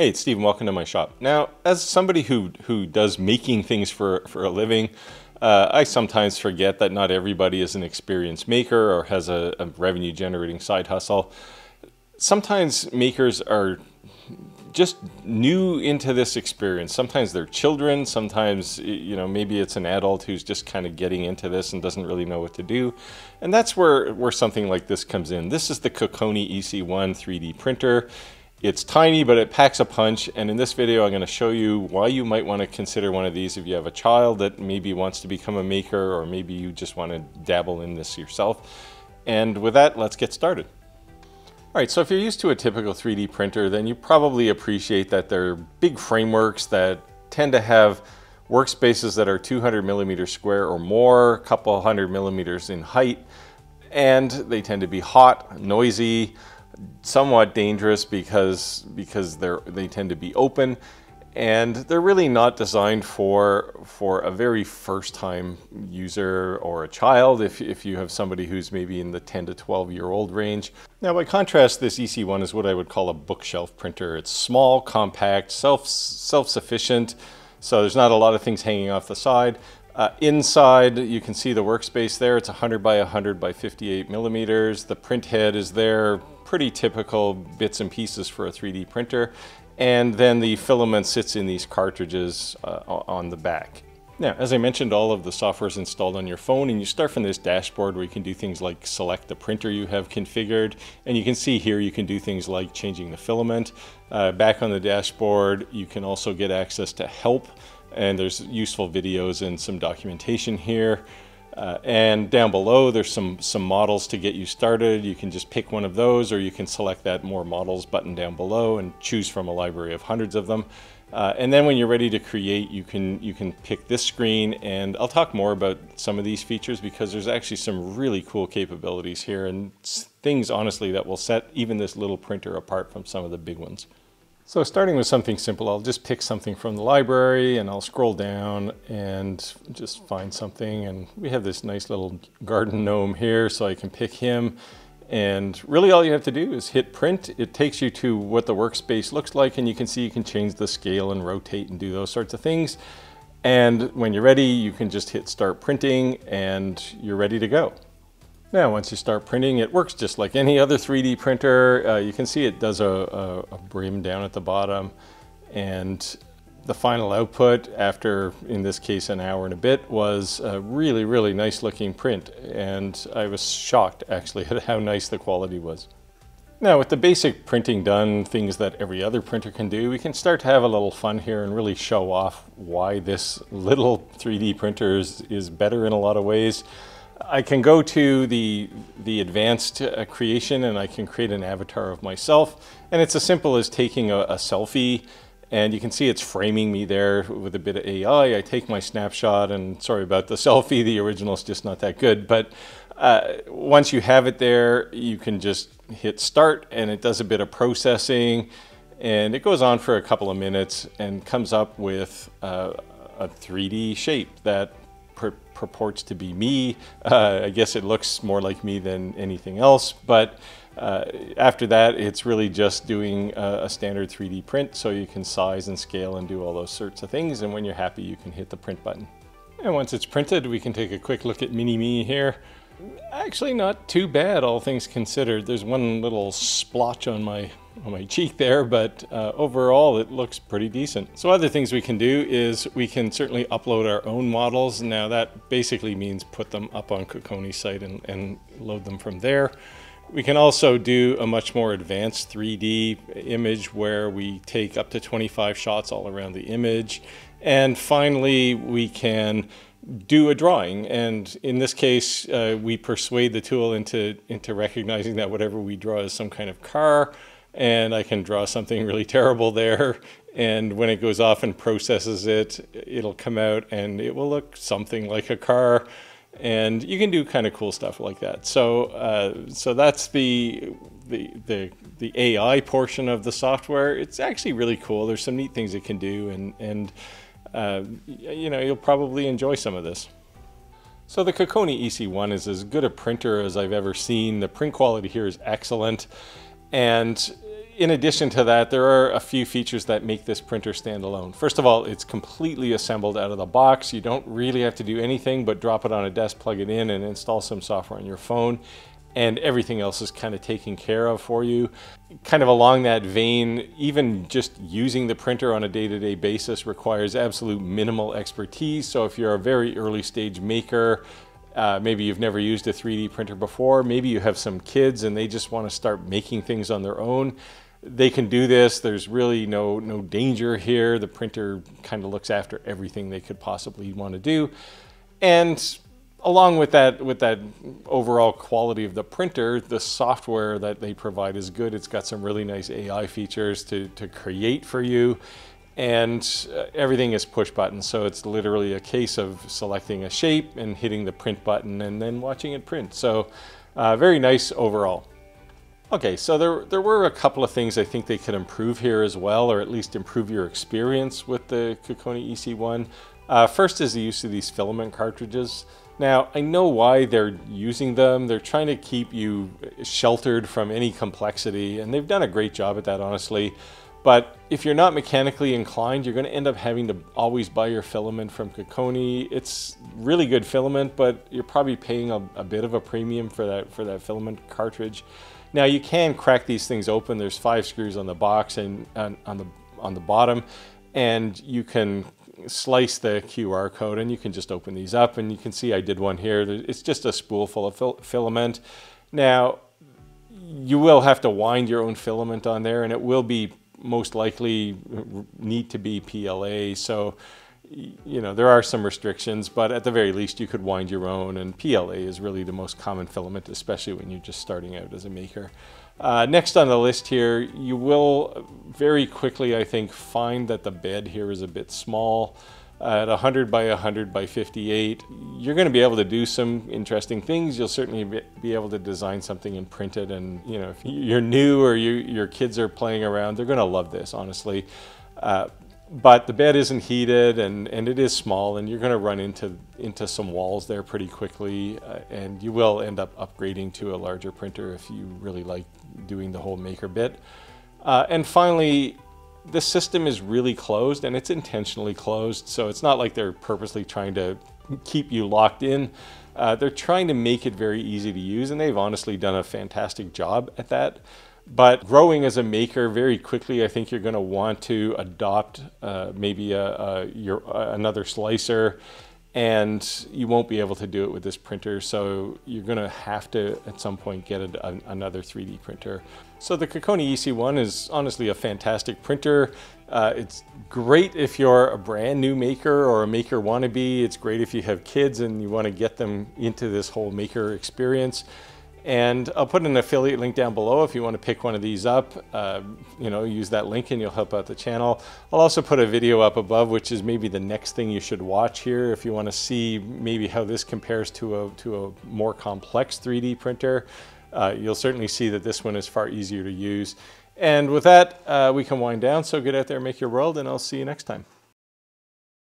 Hey, it's Steve. Welcome to my shop. Now, as somebody who who does making things for for a living, uh, I sometimes forget that not everybody is an experienced maker or has a, a revenue generating side hustle. Sometimes makers are just new into this experience. Sometimes they're children, sometimes, you know, maybe it's an adult who's just kind of getting into this and doesn't really know what to do. And that's where, where something like this comes in. This is the Kokoni EC1 3D printer. It's tiny, but it packs a punch. And in this video, I'm going to show you why you might want to consider one of these if you have a child that maybe wants to become a maker, or maybe you just want to dabble in this yourself. And with that, let's get started. All right, so if you're used to a typical 3D printer, then you probably appreciate that they're big frameworks that tend to have workspaces that are 200 millimeters square or more, a couple hundred millimeters in height, and they tend to be hot, noisy, somewhat dangerous because because they're they tend to be open and they're really not designed for for a very first time user or a child if, if you have somebody who's maybe in the 10 to 12 year old range. Now by contrast this EC1 is what I would call a bookshelf printer. It's small, compact, self self-sufficient so there's not a lot of things hanging off the side. Uh, inside you can see the workspace there. It's 100 by 100 by 58 millimeters. The print head is there pretty typical bits and pieces for a 3D printer. And then the filament sits in these cartridges uh, on the back. Now, as I mentioned, all of the software is installed on your phone and you start from this dashboard where you can do things like select the printer you have configured. And you can see here you can do things like changing the filament. Uh, back on the dashboard, you can also get access to help and there's useful videos and some documentation here. Uh, and down below, there's some, some models to get you started. You can just pick one of those, or you can select that More Models button down below and choose from a library of hundreds of them. Uh, and then when you're ready to create, you can, you can pick this screen, and I'll talk more about some of these features because there's actually some really cool capabilities here and things, honestly, that will set even this little printer apart from some of the big ones. So starting with something simple, I'll just pick something from the library and I'll scroll down and just find something. And we have this nice little garden gnome here, so I can pick him. And really all you have to do is hit print. It takes you to what the workspace looks like and you can see you can change the scale and rotate and do those sorts of things. And when you're ready, you can just hit start printing and you're ready to go. Now, once you start printing, it works just like any other 3D printer. Uh, you can see it does a, a, a, brim down at the bottom and the final output after, in this case, an hour and a bit was a really, really nice looking print. And I was shocked actually at how nice the quality was. Now with the basic printing done, things that every other printer can do, we can start to have a little fun here and really show off why this little 3D printer is, is better in a lot of ways. I can go to the, the advanced uh, creation and I can create an avatar of myself. And it's as simple as taking a, a, selfie and you can see it's framing me there with a bit of AI. I take my snapshot and sorry about the selfie, the original is just not that good. But uh, once you have it there, you can just hit start and it does a bit of processing and it goes on for a couple of minutes and comes up with uh, a 3D shape that purports to be me. Uh, I guess it looks more like me than anything else, but uh, after that, it's really just doing a, a, standard 3D print so you can size and scale and do all those sorts of things. And when you're happy, you can hit the print button. And once it's printed, we can take a quick look at mini me here. Actually not too bad, all things considered. There's one little splotch on my on my cheek there, but uh, overall it looks pretty decent. So other things we can do is we can certainly upload our own models. Now that basically means put them up on Kokoni's site and, and load them from there. We can also do a much more advanced 3D image where we take up to 25 shots all around the image. And finally, we can do a drawing. And in this case, uh, we persuade the tool into, into recognizing that whatever we draw is some kind of car and I can draw something really terrible there. And when it goes off and processes it, it'll come out and it will look something like a car. And you can do kind of cool stuff like that. So, uh, so that's the, the, the, the AI portion of the software. It's actually really cool. There's some neat things it can do, and, and uh, you know, you'll probably enjoy some of this. So the Kokoni EC1 is as good a printer as I've ever seen. The print quality here is excellent. And in addition to that, there are a few features that make this printer stand alone. First of all, it's completely assembled out of the box. You don't really have to do anything but drop it on a desk, plug it in, and install some software on your phone and everything else is kind of taken care of for you. Kind of along that vein, even just using the printer on a day-to-day -day basis requires absolute minimal expertise. So if you're a very early stage maker, uh, maybe you've never used a 3D printer before, maybe you have some kids and they just want to start making things on their own, they can do this. There's really no, no danger here. The printer kind of looks after everything they could possibly want to do. And along with that, with that overall quality of the printer, the software that they provide is good. It's got some really nice AI features to, to create for you. And uh, everything is push button. So it's literally a case of selecting a shape and hitting the print button and then watching it print. So uh, very nice overall. Okay, so there, there were a couple of things I think they could improve here as well, or at least improve your experience with the Kokoni EC1. Uh, first is the use of these filament cartridges. Now, I know why they're using them. They're trying to keep you sheltered from any complexity, and they've done a great job at that, honestly. But if you're not mechanically inclined, you're going to end up having to always buy your filament from Kokoni. It's really good filament, but you're probably paying a, a, bit of a premium for that for that filament cartridge. Now you can crack these things open. There's five screws on the box and, and on the on the bottom, and you can slice the QR code and you can just open these up and you can see I did one here. It's just a spool full of fil filament. Now you will have to wind your own filament on there and it will be most likely need to be PLA. So, you know, there are some restrictions, but at the very least you could wind your own and PLA is really the most common filament, especially when you're just starting out as a maker. Uh, next on the list here, you will very quickly, I think, find that the bed here is a bit small at 100 by 100 by 58, you're going to be able to do some interesting things. You'll certainly be able to design something and print it. And you know, if you're new or you, your kids are playing around, they're going to love this, honestly. Uh, but the bed isn't heated and, and it is small and you're going to run into into some walls there pretty quickly uh, and you will end up upgrading to a larger printer if you really like doing the whole maker bit. Uh, and finally, this system is really closed and it's intentionally closed. So it's not like they're purposely trying to keep you locked in. Uh, they're trying to make it very easy to use and they've honestly done a fantastic job at that. But growing as a maker very quickly, I think you're going to want to adopt uh, maybe a, a your, uh, another slicer and you won't be able to do it with this printer so you're going to have to at some point get a, a, another 3D printer. So the Kokoni EC1 is honestly a fantastic printer. Uh, it's great if you're a brand new maker or a maker wannabe. It's great if you have kids and you want to get them into this whole maker experience. And I'll put an affiliate link down below if you want to pick one of these up. Uh, you know, use that link and you'll help out the channel. I'll also put a video up above, which is maybe the next thing you should watch here if you want to see maybe how this compares to a, to a more complex 3D printer. Uh, you'll certainly see that this one is far easier to use. And with that, uh, we can wind down. So get out there, make your world, and I'll see you next time.